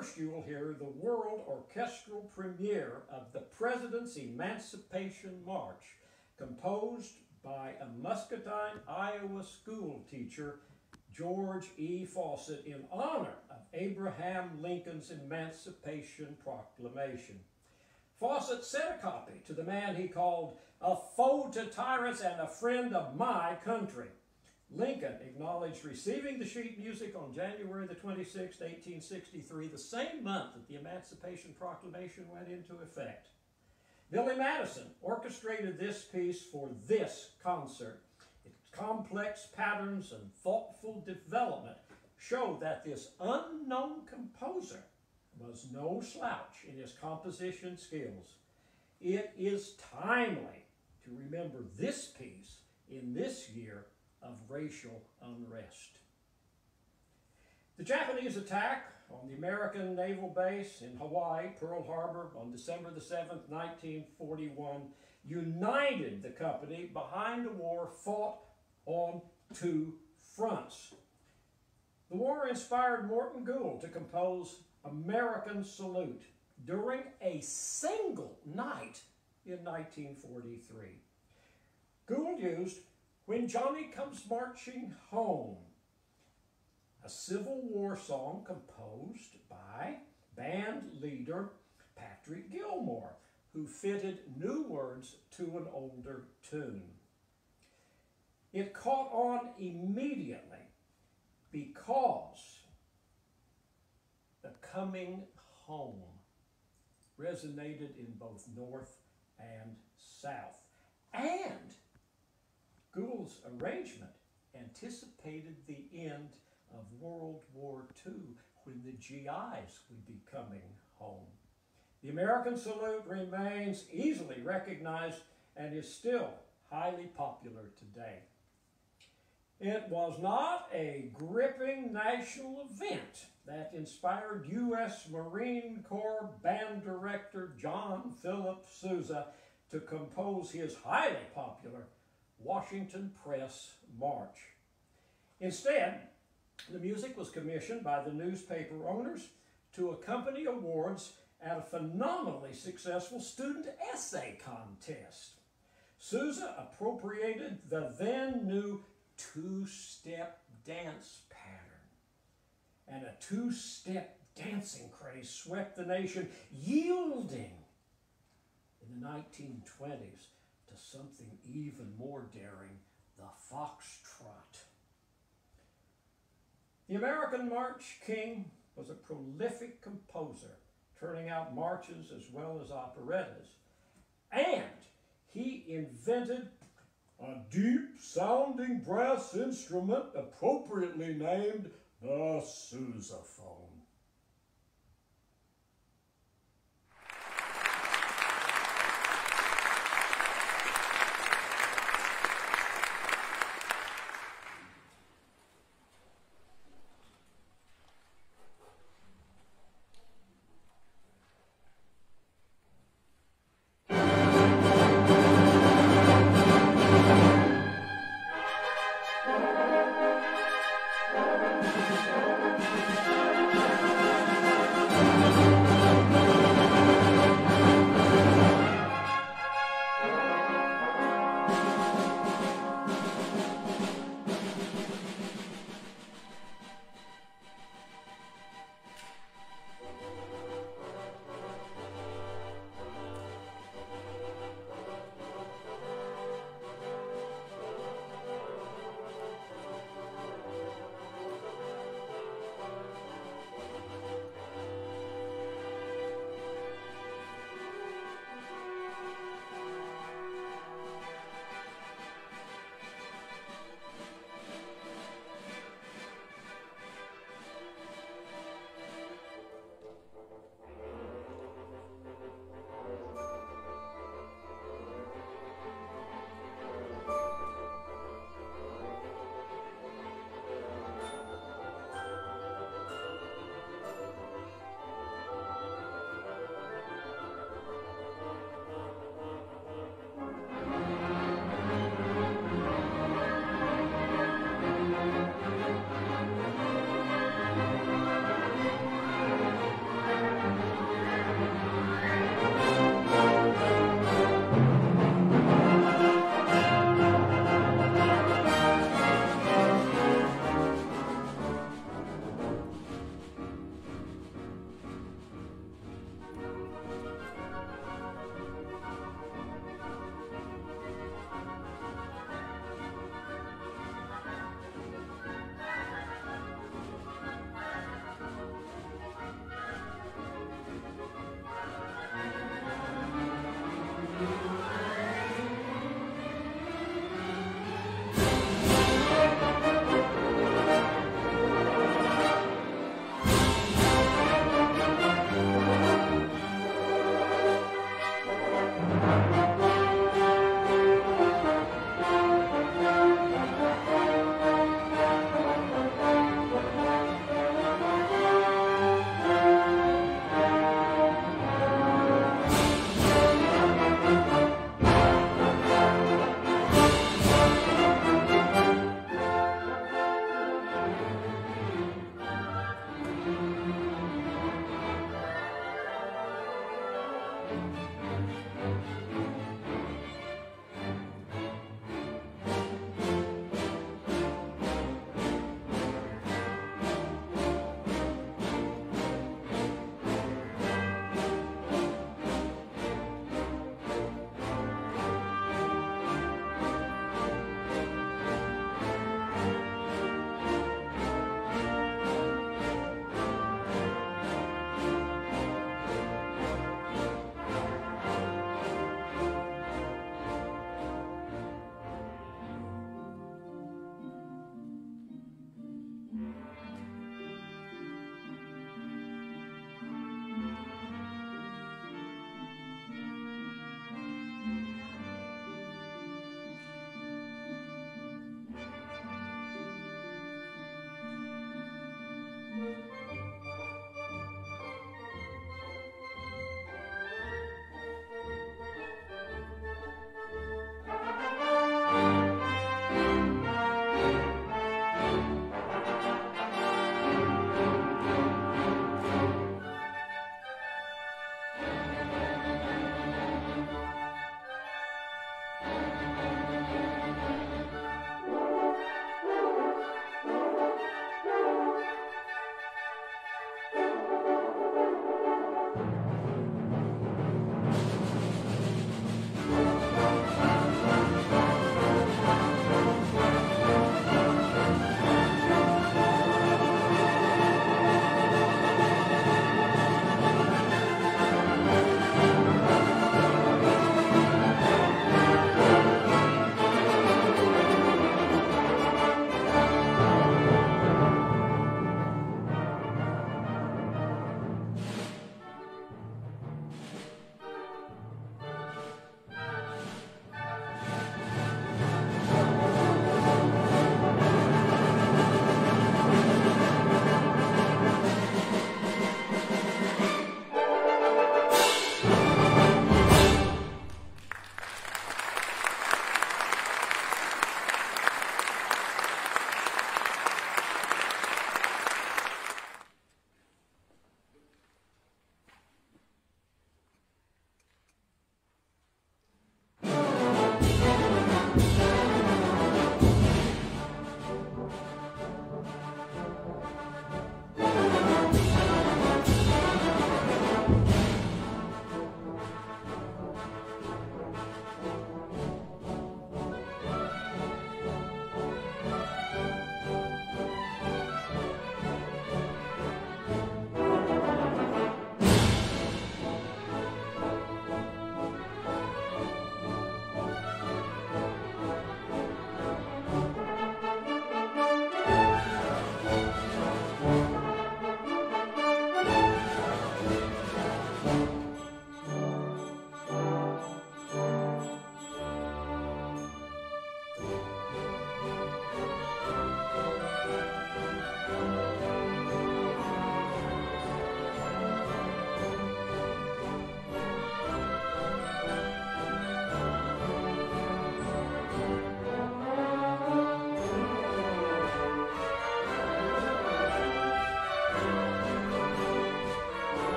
first you will hear the world orchestral premiere of the President's Emancipation March, composed by a Muscatine, Iowa school teacher, George E. Fawcett, in honor of Abraham Lincoln's Emancipation Proclamation. Fawcett sent a copy to the man he called a foe to tyrants and a friend of my country. Lincoln acknowledged receiving the sheet music on January the 26th, 1863, the same month that the Emancipation Proclamation went into effect. Billy Madison orchestrated this piece for this concert. Its complex patterns and thoughtful development show that this unknown composer was no slouch in his composition skills. It is timely to remember this piece in this year of racial unrest. The Japanese attack on the American naval base in Hawaii, Pearl Harbor, on December the 7th, 1941, united the company behind a war fought on two fronts. The war inspired Morton Gould to compose American Salute during a single night in 1943. Gould used When Johnny Comes Marching Home, a Civil War song composed by band leader Patrick Gilmore, who fitted new words to an older tune. It caught on immediately because the coming home resonated in both North and South. And Gould's arrangement anticipated the end of World War II when the GIs would be coming home. The American salute remains easily recognized and is still highly popular today. It was not a gripping national event that inspired U.S. Marine Corps Band Director John Philip Sousa to compose his highly popular Washington Post March. Instead, the music was commissioned by the newspaper owners to accompany awards at a phenomenally successful student essay contest. Sousa appropriated the then new two-step dance pattern. And a two-step dancing craze swept the nation, yielding in the 1920s to something even more daring, the foxtrot. The American March King was a prolific composer, turning out marches as well as operettas. And he invented a deep sounding brass instrument appropriately named the sousaphone.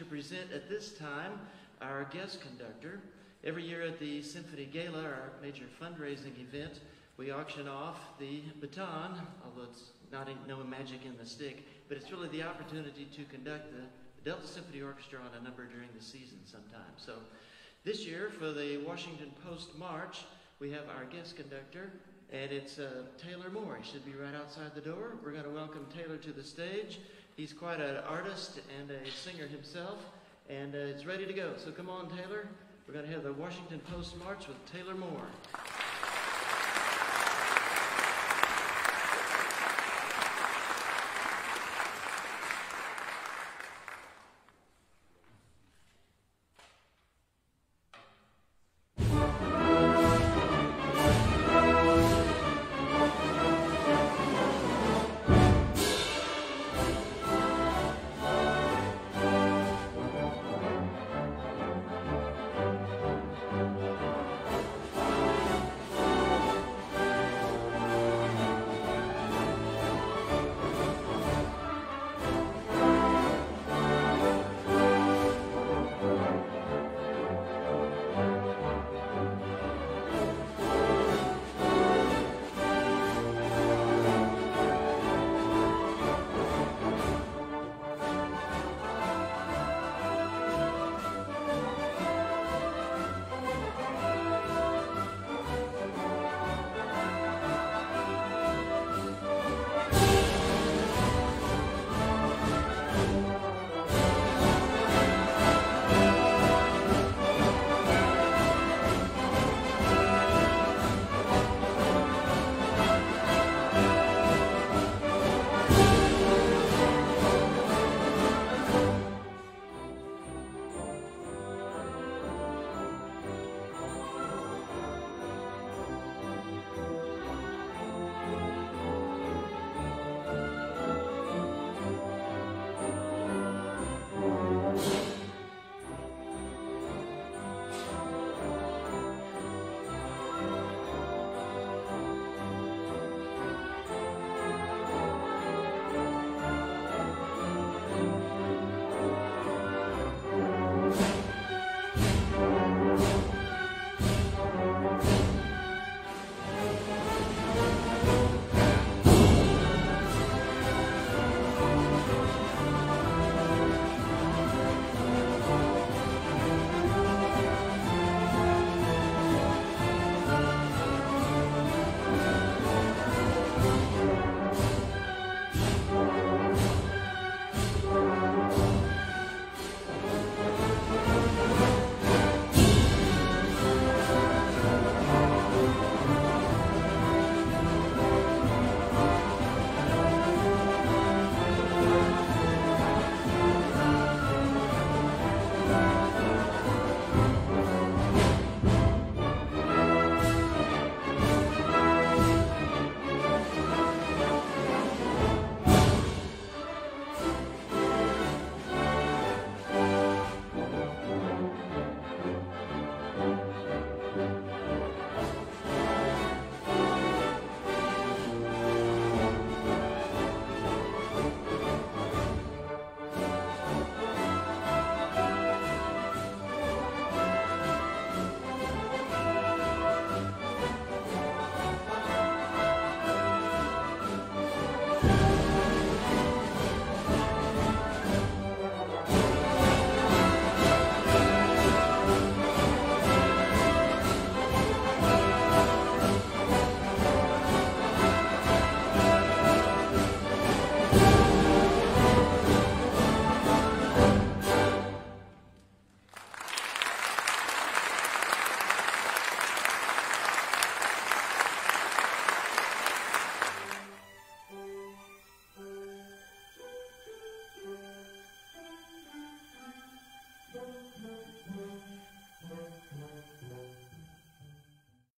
To present at this time our guest conductor. Every year at the Symphony Gala, our major fundraising event, we auction off the baton, although it's not no magic in the stick, but it's really the opportunity to conduct the Delta Symphony Orchestra on a number during the season sometime. So this year for the Washington Post March, we have our guest conductor, and it's uh, Taylor Moore. He should be right outside the door. We're going to welcome Taylor to the stage. He's quite an artist and a singer himself, and uh, it's ready to go. So come on, Taylor. We're going to have the Washington Post March with Taylor Moore.